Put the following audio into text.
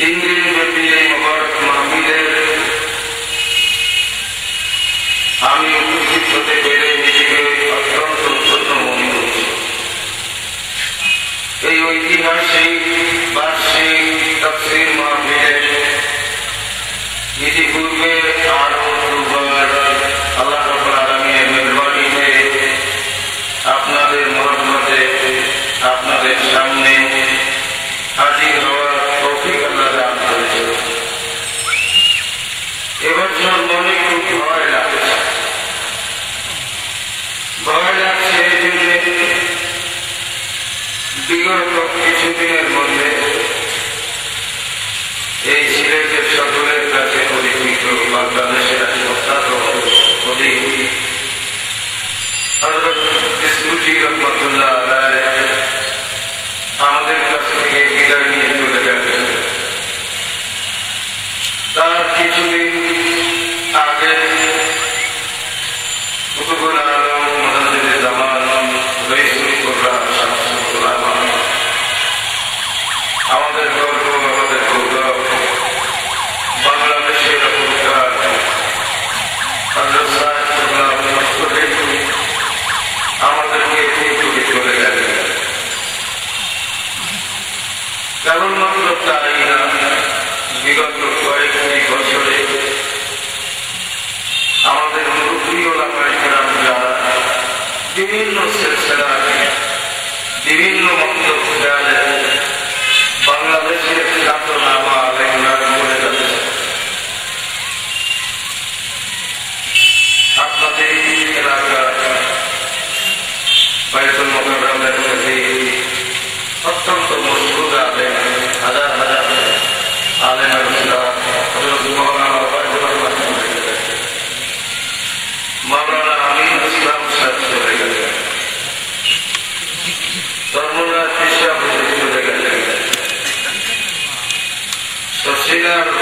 কেন্দ্রীয় জটিল এই মহারত মাহমিদের আমি উপস্থিত হতে পেরে নিজেকে অত্যন্ত ধন্য মনে করছি এই ঐতিহাসিক, বার্ষিক, তফসিল মাহমিদের ইতিপূর্বে এবছর মনে খুব ভয় লাগছে ভয় লাগছে এই জন্যে। বিগত কিছুদিনের মধ্যে এই সিলেটের সকলের কাছে পরিচিত বাংলাদেশের অত্যন্ত অধিক হজরত ইসমুজি রহমান en los